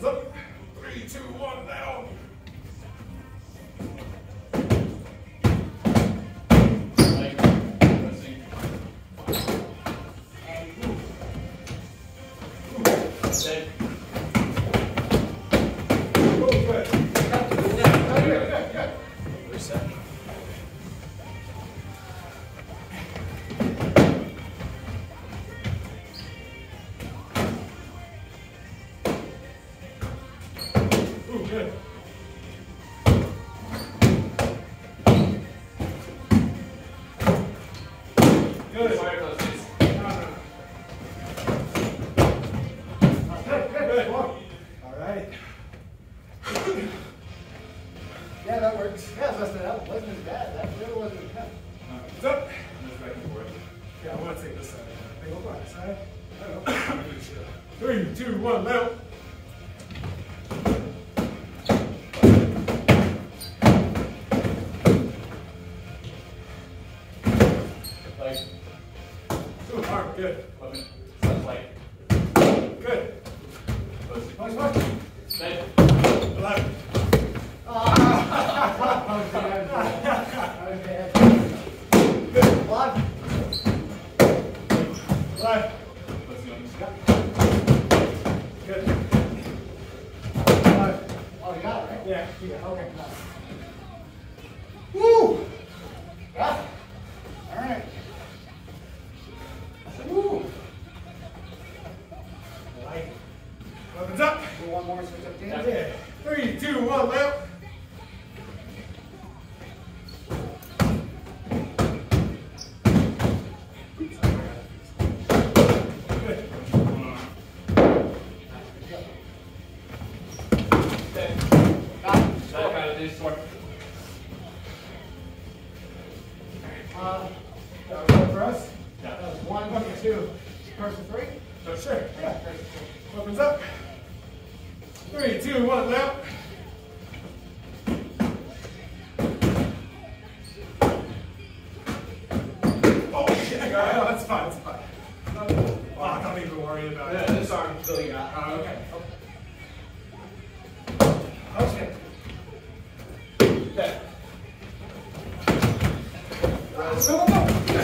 Three, two, one, down. Leg. Pressing. Yeah, that works. Yeah, it wasn't as bad. That really wasn't bad. Up? Yeah, I want to take this side. Hey, go back, side. I don't know. Three, two, one, now. Good. Left leg. Good. Push, push. Dead. Eleven. That was bad. That was bad. Good. Block. Five. Let's go. Good. Five. Oh, you got it, right? Yeah. Yeah, okay. it. Woo! Yeah. Weapons up. Do one more switch up Yeah. Yeah. Three, two, one, now. Good. Dead. Got it. Dead. Got it. This one. Uh, that was good for us. Yeah. That was one, two, person three? So sure. Yeah. Weapons up. Three, two, one, now. Oh, shit. I. No, oh, that's fine. That's fine. Oh, don't even worry about Yeah, it. this arm. Got. Oh, okay. Okay. Dead. Go, go, go.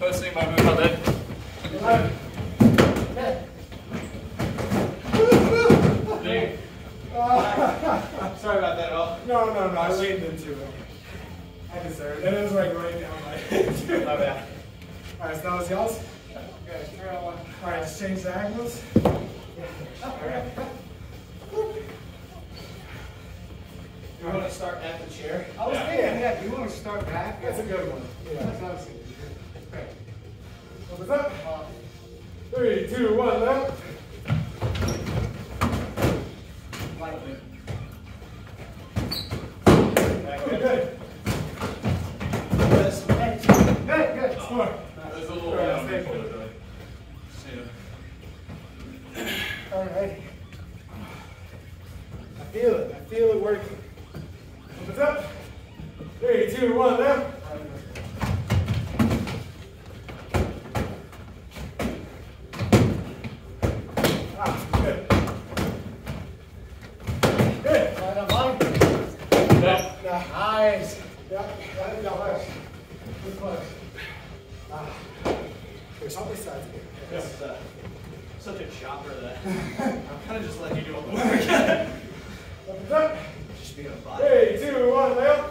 Posting my move. How dead? Eleven. Good. Big. Sorry about that, all. No, no, no. I leaned into it. I deserve it. It like right down my head. My bad. All right, so that was y'all's. Good. Trail one. All right, just change the angles. All right. You want to start at the chair? I was Yeah. thinking, yeah, do you want to start back? That's a good one. That's Yeah. what I was thinking. Okay. What's up? Three, two, one, left. I feel it. I feel it working. What's up? Three, two, one, left. Ah, good. Good. Nice. Close. Good. Ah. There's all these sides is uh, such a chopper that I'm kind of just letting you do all the work. What's up? just being a body. Three, two, one, left.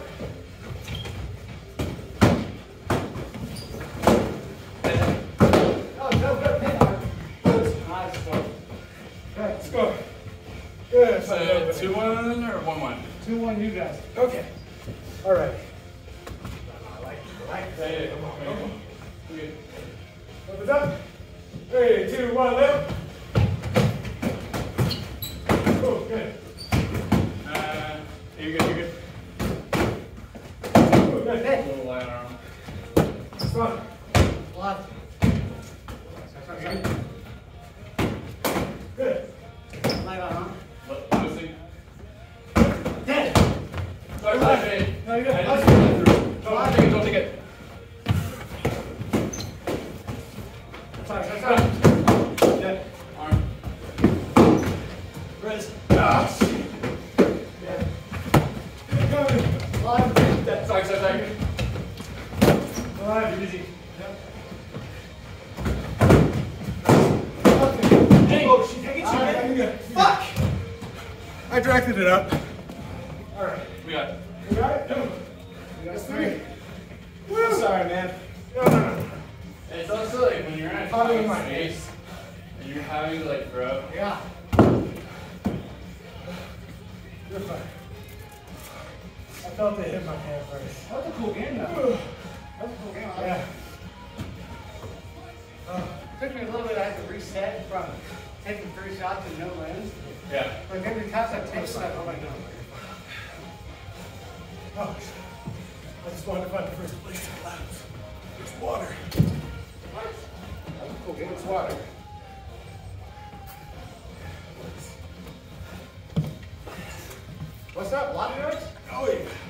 Oh, no, good. Hit hard. Nice. Good. Score. Good. So two one or one one? Two one, you guys. Okay. All right. Hey, come on, come on. We good. Up? Three, two, one, left. Oh, good. Uh, you're good, you're good. Oh, good. Hey. Little light arm. Front. Left. Guys. Ah, shit. Yeah. Okay. Hey, oh, Fuck! I directed it up. All right. We got it. You got it? Come on. You got three. Woo. Sorry, man. No, no, no. It's also like when you're in a Probably tight my space and you're having to like throw. Yeah. You're fine. I felt it hit my hand first. That's a cool game, though. That was a cool game. Like Yeah. it. Oh, Took me a little bit, I had to reset from taking three shots and no wins. Yeah. But every time I take stuff, I'm like, no. oh. oh I just wanted to find the first place to collapse. There's water. What? That was a cool game. It's water. What's up, lot of yards? Oh yeah.